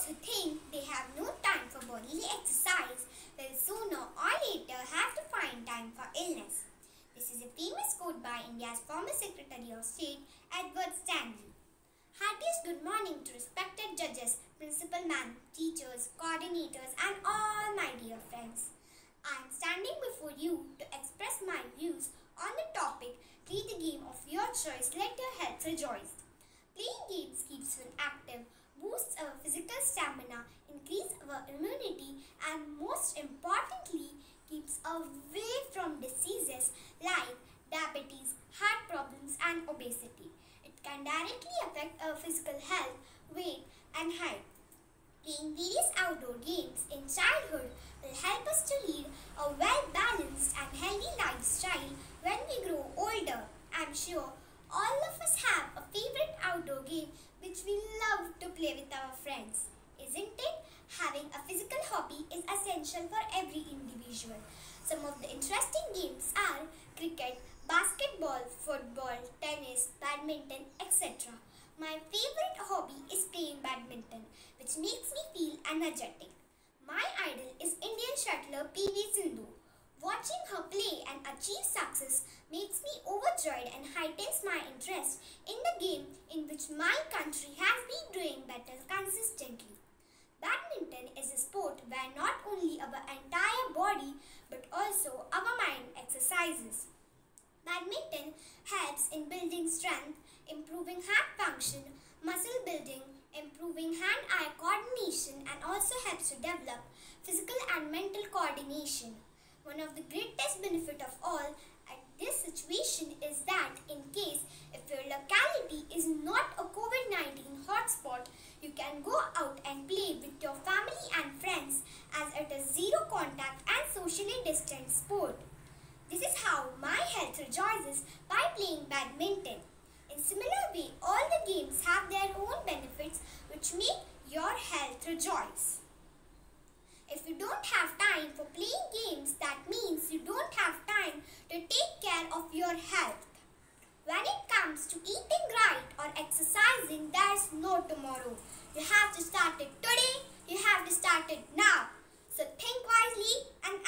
Those who think they have no time for bodily exercise will sooner or later have to find time for illness. This is a famous quote by India's former Secretary of State, Edward Stanley. Heartiest good morning to respected judges, principal ma'am, teachers, coordinators, and all my dear friends. I am standing before you to express my views on the topic Play the game of your choice, let your health rejoice. Playing games keeps one active, physical stamina, increase our immunity, and most importantly, keeps away from diseases like diabetes, heart problems, and obesity. It can directly affect our physical health, weight, and height. Playing various outdoor games in childhood will help us to lead a well balanced and healthy lifestyle when we grow older. I'm sure all of us have a favorite outdoor game which we love to play with friends. Isn't it? Having a physical hobby is essential for every individual. Some of the interesting games are cricket, basketball, football, tennis, badminton, etc. My favorite hobby is playing badminton, which makes me feel energetic. My idol is Indian shuttler PV Sindhu. Watching her play and achieve success makes me overjoyed and heightens my interest in the game in which my country has been doing better consistently. Badminton is a not only our entire body but also our mind exercises. Badminton helps in building strength, improving heart function, muscle building, improving hand-eye coordination and also helps to develop physical and mental coordination. One of the greatest benefit of all at this situation is that in case if your locality is not a COVID-19 hotspot, you can go out and play with your family and friends as it is zero contact and socially distant sport. This is how my health rejoices by playing badminton. In similar way, all the games have their own benefits which make your health rejoice. If you don't have time for playing games, that means you don't have time to take care of your health. When it comes to eating right or exercising, there's no tomorrow. You have to start it today, you have to start it now. So think wisely and